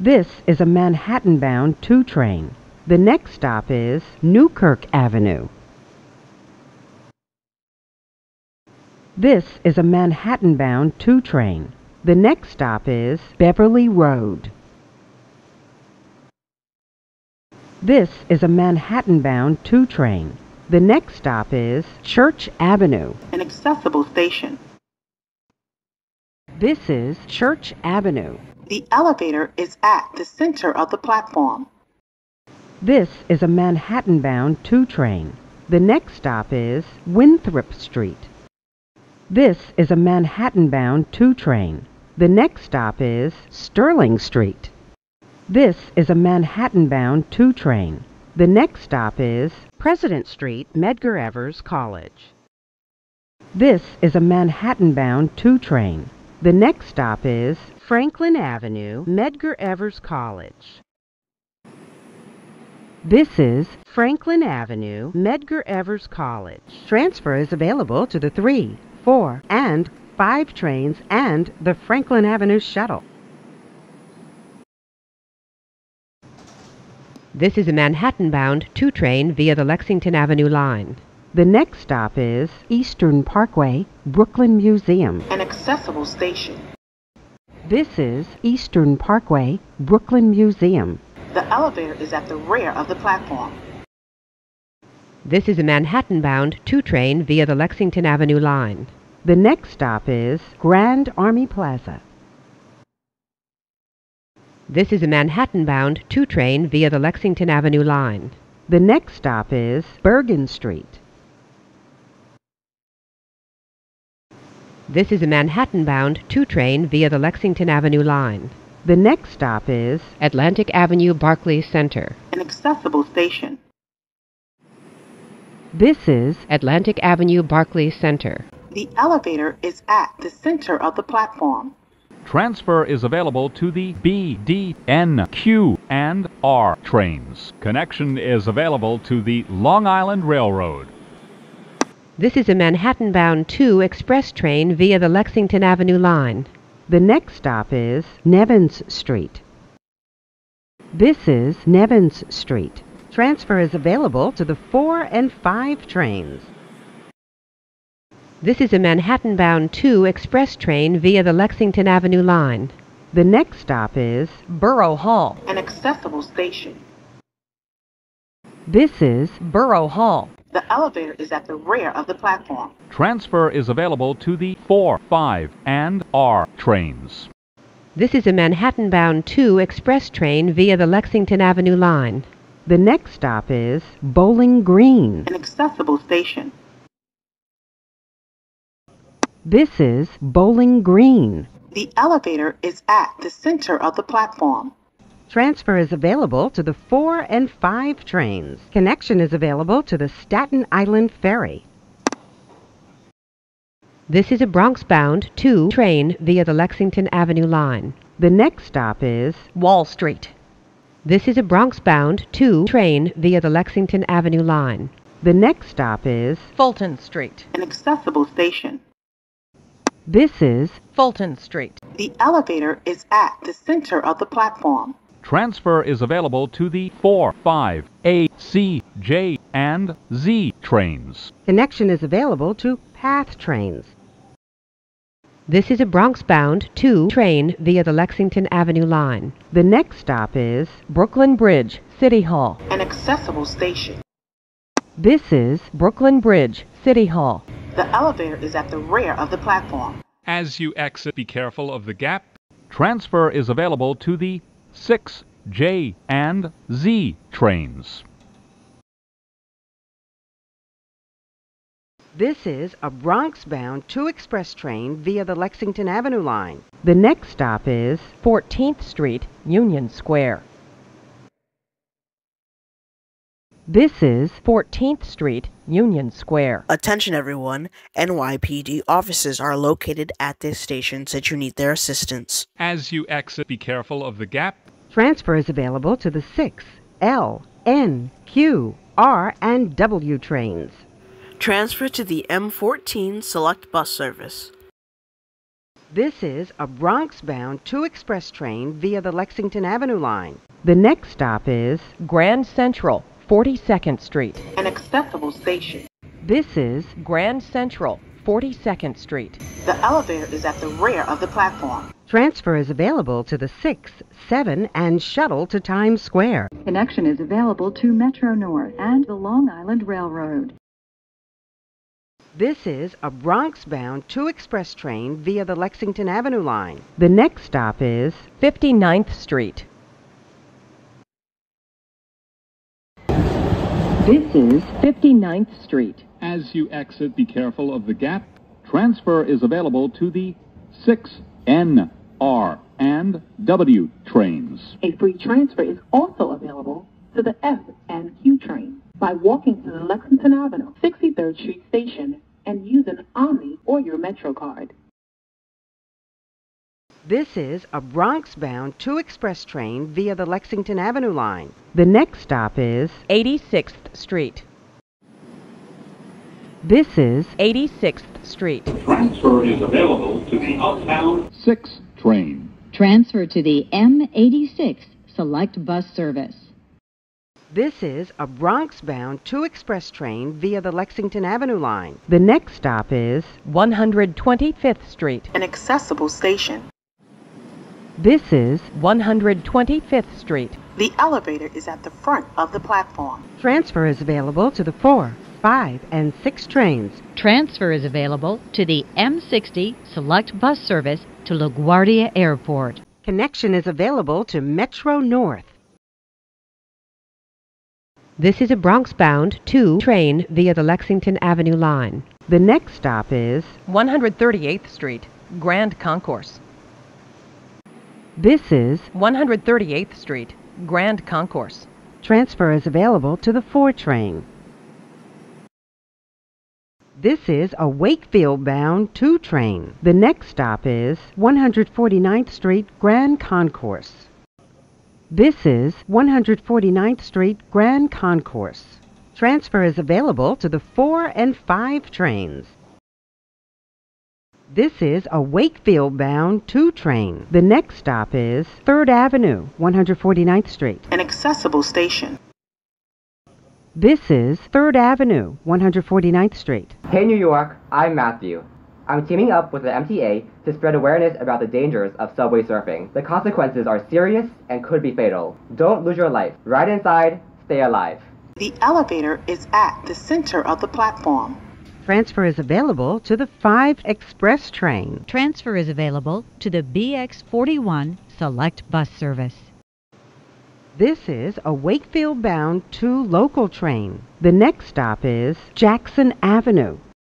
This is a Manhattan bound 2 train. The next stop is Newkirk Avenue. This is a Manhattan bound 2 train. The next stop is Beverly Road. This is a Manhattan bound 2 train. The next stop is Church Avenue. An accessible station. This is Church Avenue. The elevator is at the center of the platform. This is a Manhattan bound 2 train. The next stop is Winthrop Street. This is a Manhattan bound 2 train. The next stop is Sterling Street. This is a Manhattan bound 2 train. The next stop is President Street, Medgar Evers College. This is a Manhattan bound 2 train. The next stop is Franklin Avenue, Medgar Evers College. This is Franklin Avenue, Medgar Evers College. Transfer is available to the 3, 4, and 5 trains and the Franklin Avenue shuttle. This is a Manhattan bound 2 train via the Lexington Avenue line. The next stop is Eastern Parkway, Brooklyn Museum. An accessible station. This is Eastern Parkway, Brooklyn Museum. The elevator is at the rear of the platform. This is a Manhattan bound 2 train via the Lexington Avenue line. The next stop is Grand Army Plaza. This is a Manhattan bound 2 train via the Lexington Avenue line. The next stop is Bergen Street. This is a Manhattan bound 2 train via the Lexington Avenue line. The next stop is Atlantic Avenue Barclays Center. An accessible station. This is Atlantic Avenue Barclays Center. The elevator is at the center of the platform. Transfer is available to the B, D, N, Q, and R trains. Connection is available to the Long Island Railroad. This is a Manhattan bound 2 express train via the Lexington Avenue line. the next stop is Nevins Street. This is Nevins Street. Transfer is available to the 4 and 5 trains. This is a Manhattan bound 2 express train via the Lexington Avenue line. The next stop is Borough Hall. An accessible station. This is Borough Hall. The elevator is at the rear of the platform. Transfer is available to the 4, 5, and R trains. This is a Manhattan bound 2 express train via the Lexington Avenue line. The next stop is Bowling Green. An accessible station. This is Bowling Green. The elevator is at the center of the platform. Transfer is available to the 4 and 5 trains. Connection is available to the Staten Island Ferry. This is a Bronx bound 2 train via the Lexington Avenue line. The next stop is Wall Street. This is a Bronx bound 2 train via the Lexington Avenue line. The next stop is Fulton Street. An accessible station. This is Fulton Street. The elevator is at the center of the platform. Transfer is available to the 4, 5, A, C, J, and Z trains. connection is available to Path trains. This is a Bronx bound 2 train via the Lexington Avenue line. The next stop is Brooklyn Bridge, City Hall. An accessible station. This is Brooklyn Bridge, City Hall. The elevator is at the rear of the platform. As you exit, be careful of the gap. Transfer is available to the 6, J, and Z trains. This is a Bronx bound 2 express train via the Lexington Avenue line. The next stop is 14th Street, Union Square. This is 14th Street, Union Square. Attention everyone, NYPD offices are located at this station should you need their assistance. As you exit, be careful of the gap. Transfer is available to the 6, L, N, Q, R, and W trains. Transfer to the M14 Select Bus Service. This is a Bronx-bound 2 express train via the Lexington Avenue line. The next stop is Grand Central, 42nd Street. An accessible station. this is Grand Central, 42nd Street. The elevator is at the rear of the platform. transfer is available to the 6, 7 and shuttle to Times Square. Connection is available to Metro North and the Long Island Railroad. This is a Bronx-bound 2 express train via the Lexington Avenue line. The next stop is 59th Street. This is 59th Street. As you exit, be careful of the gap. Transfer is available to the 6, N, R, and W trains. A free transfer is also available to the F and Q train by walking to the Lexington Avenue, 63rd Street station and using OMNY or your Metro card. This is a Bronx-bound 2 express train via the Lexington Avenue line. The next stop is 86th Street. this is 86th Street. Transfer is available to the outbound 6 train. Transfer to the M86 Select Bus Service. this is a Bronx-bound 2 express train via the Lexington Avenue line. The next stop is 125th Street. An accessible station. This is 125th Street. The elevator is at the front of the platform. transfer is available to the 4, 5 and 6 trains. Transfer is available to the M60 Select Bus Service to LaGuardia Airport. Connection is available to Metro North. This is a Bronx-bound 2 train via the Lexington Avenue line. The next stop is 138th Street. Grand Concourse. This is 138th Street. Grand Concourse. transfer is available to the 4 train. This is a Wakefield bound 2 train. The next stop is 149th Street Grand Concourse. This is 149th Street Grand Concourse. Transfer is available to the 4 and 5 trains. This is a Wakefield bound 2 train. The next stop is 3rd Avenue, 149th Street. An accessible station. This is 3rd Avenue, 149th Street. Hey New York, I'm Matthew. I'm teaming up with the MTA to spread awareness about the dangers of subway surfing. The consequences are serious and could be fatal. Don't lose your life. Ride inside, stay alive. The elevator is at the center of the platform. Transfer is available to the 5 Express train. Transfer is available to the BX41 Select Bus Service. This is a Wakefield bound 2 local train. The next stop is Jackson Avenue,